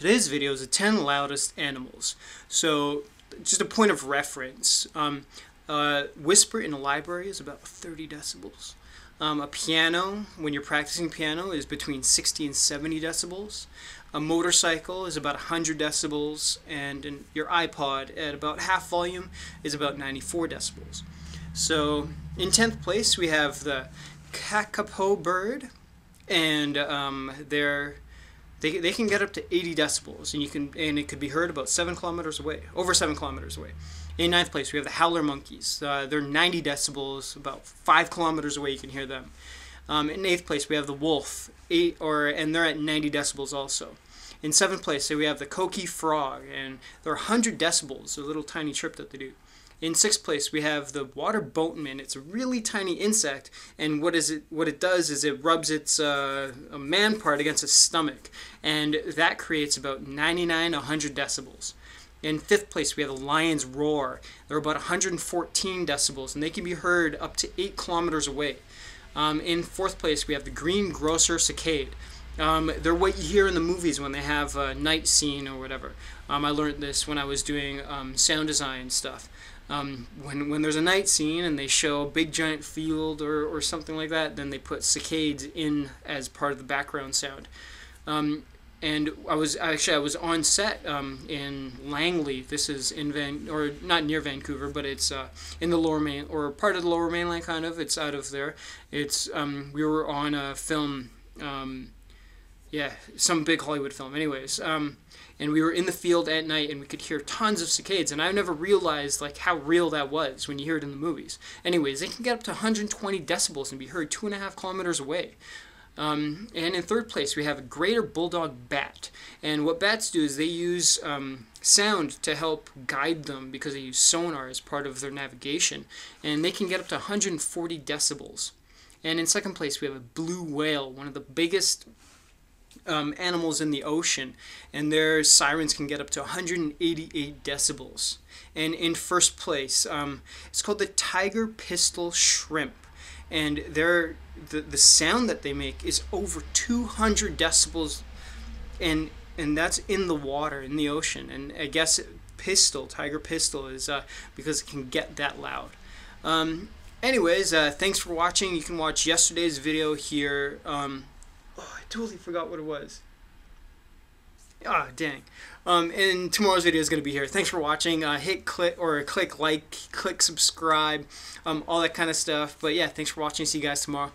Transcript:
Today's video is the 10 loudest animals. So, just a point of reference. Um, whisper in a library is about 30 decibels. Um, a piano, when you're practicing piano, is between 60 and 70 decibels. A motorcycle is about 100 decibels, and an, your iPod at about half volume is about 94 decibels. So, in 10th place, we have the kakapo bird, and um, they're they, they can get up to 80 decibels and you can and it could be heard about seven kilometers away over seven kilometers away. In ninth place we have the howler monkeys. Uh, they're 90 decibels about five kilometers away you can hear them. Um, in eighth place we have the wolf eight or and they're at 90 decibels also. In seventh place so we have the coqui frog and they're 100 decibels a little tiny chirp that they do in sixth place, we have the water boatman. It's a really tiny insect, and what is it? What it does is it rubs its uh, man part against its stomach, and that creates about 99, 100 decibels. In fifth place, we have the lion's roar. They're about 114 decibels, and they can be heard up to eight kilometers away. Um, in fourth place, we have the green grocer cicada. Um, they're what you hear in the movies when they have a night scene or whatever. Um, I learned this when I was doing um, sound design stuff. Um, when, when there's a night scene and they show a big giant field or, or something like that, then they put cicadas in as part of the background sound. Um, and I was actually I was on set um, in Langley. This is in Van or not near Vancouver, but it's uh, in the Lower Main or part of the Lower Mainland, kind of. It's out of there. It's um, we were on a film um, yeah, some big Hollywood film. Anyways, um, and we were in the field at night and we could hear tons of cicadas, and I never realized like how real that was when you hear it in the movies. Anyways, they can get up to 120 decibels and be heard two and a half kilometers away. Um, and in third place, we have a greater bulldog bat. And what bats do is they use um, sound to help guide them because they use sonar as part of their navigation. And they can get up to 140 decibels. And in second place, we have a blue whale, one of the biggest um, animals in the ocean, and their sirens can get up to 188 decibels. And in first place, um, it's called the tiger pistol shrimp, and their the, the sound that they make is over 200 decibels, and and that's in the water in the ocean. And I guess pistol tiger pistol is uh, because it can get that loud. Um, anyways, uh, thanks for watching. You can watch yesterday's video here. Um, Oh, I totally forgot what it was. Ah, oh, dang. Um, and tomorrow's video is going to be here. Thanks for watching. Uh, hit click or click like, click subscribe, um, all that kind of stuff. But yeah, thanks for watching. See you guys tomorrow.